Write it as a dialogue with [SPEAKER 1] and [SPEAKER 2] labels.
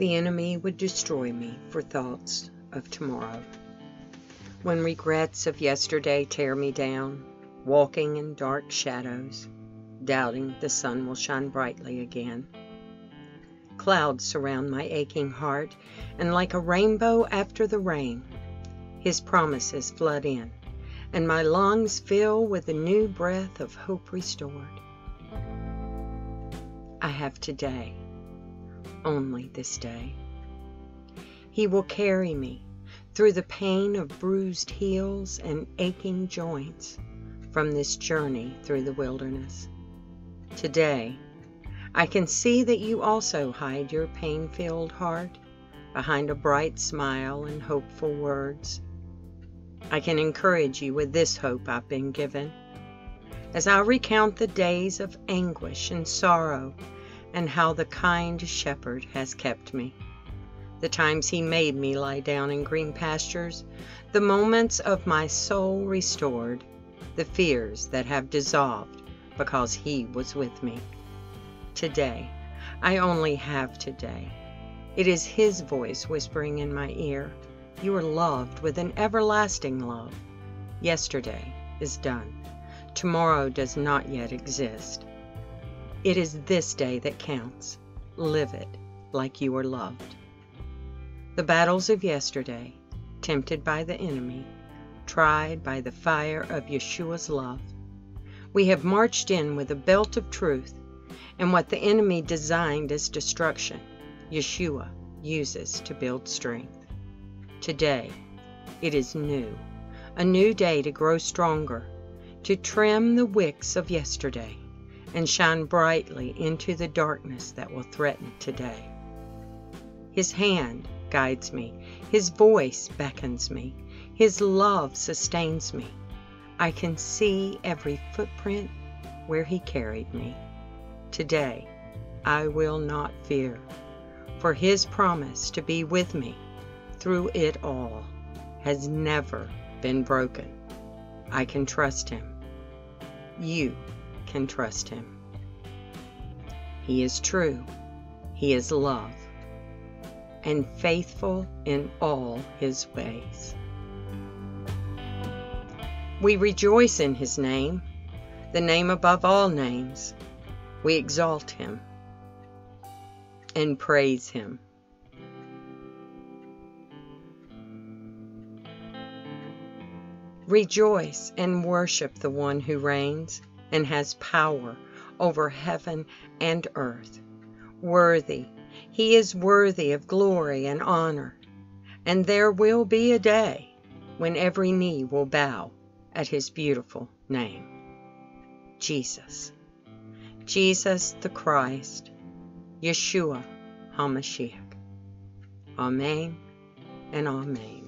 [SPEAKER 1] the enemy would destroy me for thoughts of tomorrow. When regrets of yesterday tear me down, walking in dark shadows, doubting the sun will shine brightly again. Clouds surround my aching heart, and like a rainbow after the rain, His promises flood in, and my lungs fill with a new breath of hope restored. I have today, only this day. He will carry me through the pain of bruised heels and aching joints from this journey through the wilderness. Today, I can see that you also hide your pain filled heart behind a bright smile and hopeful words. I can encourage you with this hope I've been given. As I recount the days of anguish and sorrow and how the kind shepherd has kept me, the times he made me lie down in green pastures, the moments of my soul restored, the fears that have dissolved because he was with me. Today, I only have today. It is his voice whispering in my ear, You are loved with an everlasting love. Yesterday is done. Tomorrow does not yet exist. It is this day that counts. Live it like you are loved. The battles of yesterday, tempted by the enemy, tried by the fire of Yeshua's love. We have marched in with a belt of truth, and what the enemy designed as destruction, Yeshua uses to build strength. Today, it is new, a new day to grow stronger, to trim the wicks of yesterday, and shine brightly into the darkness that will threaten today. His hand guides me, His voice beckons me, His love sustains me. I can see every footprint where He carried me. Today, I will not fear, for His promise to be with me through it all has never been broken. I can trust Him. You can trust Him. He is true. He is love and faithful in all his ways. We rejoice in his name, the name above all names. We exalt him and praise him. Rejoice and worship the one who reigns and has power over heaven and earth. Worthy he is worthy of glory and honor, and there will be a day when every knee will bow at his beautiful name. Jesus. Jesus the Christ, Yeshua HaMashiach. Amen and Amen.